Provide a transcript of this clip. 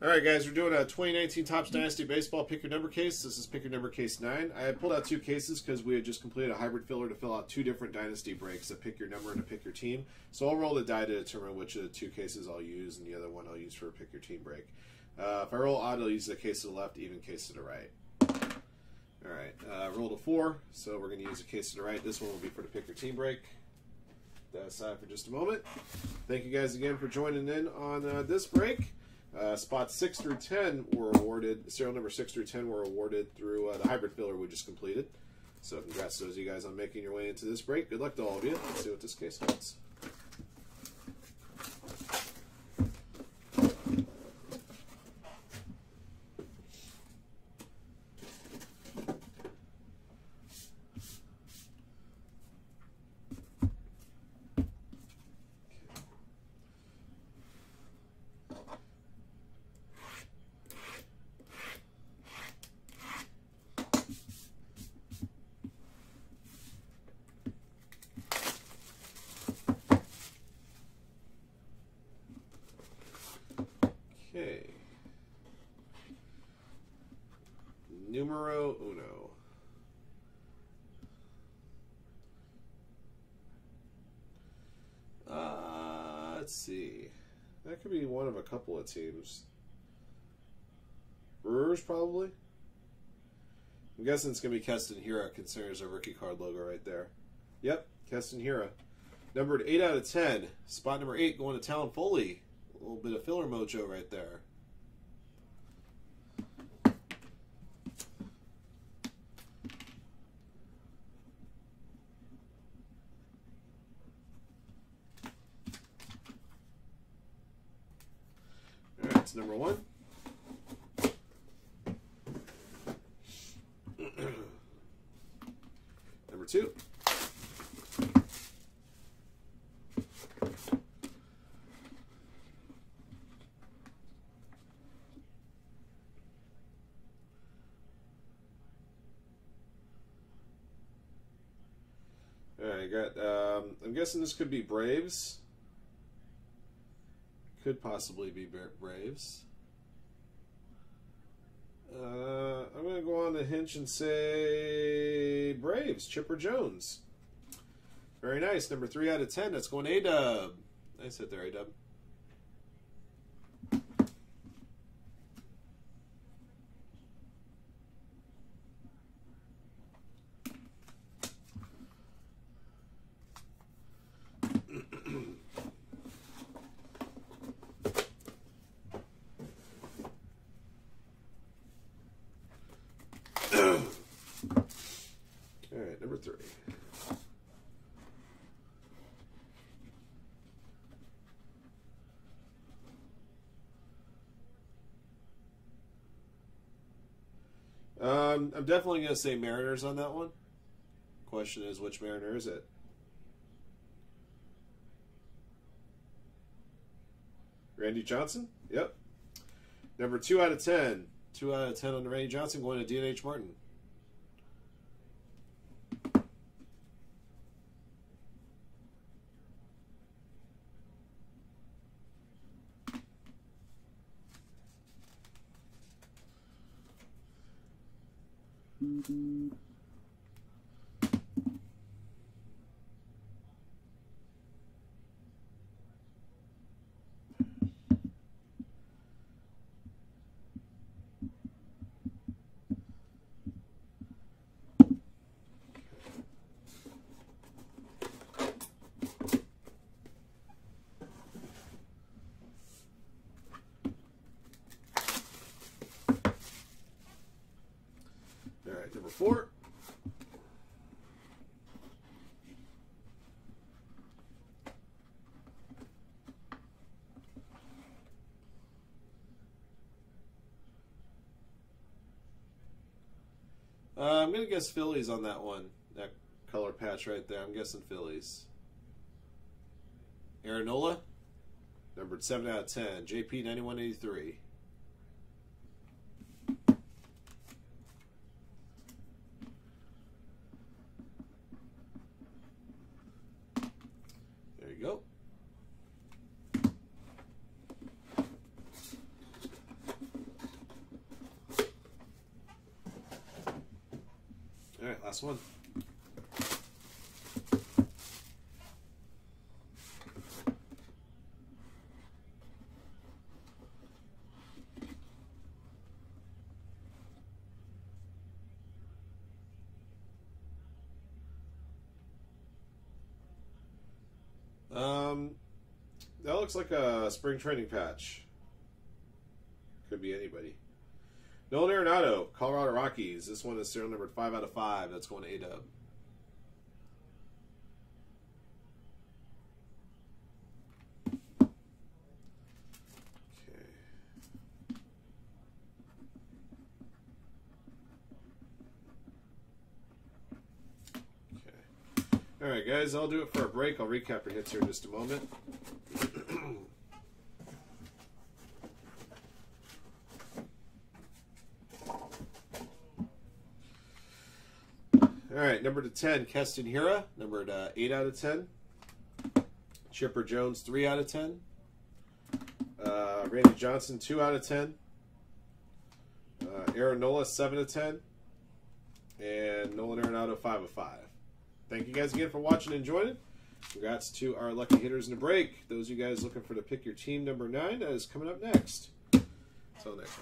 All right, guys, we're doing a 2019 Topps Dynasty Baseball Pick Your Number case. This is Pick Your Number case 9. I had pulled out two cases because we had just completed a hybrid filler to fill out two different Dynasty breaks, a Pick Your Number and a Pick Your Team. So I'll roll the die to determine which of the two cases I'll use and the other one I'll use for a Pick Your Team break. Uh, if I roll odd, I'll use the case to the left, even case to the right. All right, uh, rolled a 4, so we're going to use a case to the right. This one will be for the Pick Your Team break. That aside for just a moment. Thank you guys again for joining in on uh, this break. Uh, spots 6 through 10 were awarded, serial number 6 through 10 were awarded through uh, the hybrid filler we just completed. So congrats to those of you guys on making your way into this break. Good luck to all of you. Let's see what this case holds. Numero uno. Uh, let's see. That could be one of a couple of teams. Brewers, probably. I'm guessing it's going to be Keston Hiura, considering there's a rookie card logo right there. Yep, Keston Hiura. Numbered 8 out of 10. Spot number 8 going to Talon Foley. A little bit of filler mojo right there. Number one. number two. All right, I got. Um, I'm guessing this could be Braves. Could possibly be Braves. Uh, I'm going to go on the hinge and say Braves. Chipper Jones. Very nice. Number three out of ten. That's going A Dub. Nice hit there, A Dub. All right, number three. Um, I'm definitely going to say Mariners on that one. Question is, which Mariner is it? Randy Johnson? Yep. Number two out of ten. Two out of ten on the Randy Johnson going to DNH Martin. fort. Uh, I'm going to guess Phillies on that one, that color patch right there. I'm guessing Phillies. Aaron Nola, numbered 7 out of 10. JP9183. Last one. Um, that looks like a spring training patch. Could be anybody. Nolan Arenado, Colorado Rockies. This one is serial number five out of five. That's going to A Dub. All right, guys, I'll do it for a break. I'll recap your hits here in just a moment. All right, number to 10, Keston Hiura, Number to 8 out of 10. Chipper Jones, 3 out of 10. Uh, Randy Johnson, 2 out of 10. Uh, Aaron Nola, 7 of 10. And Nolan Arenado, 5 of 5. Thank you guys again for watching and joining. Congrats to our lucky hitters in the break. Those of you guys looking for to pick your team number 9, that is coming up next. Until next.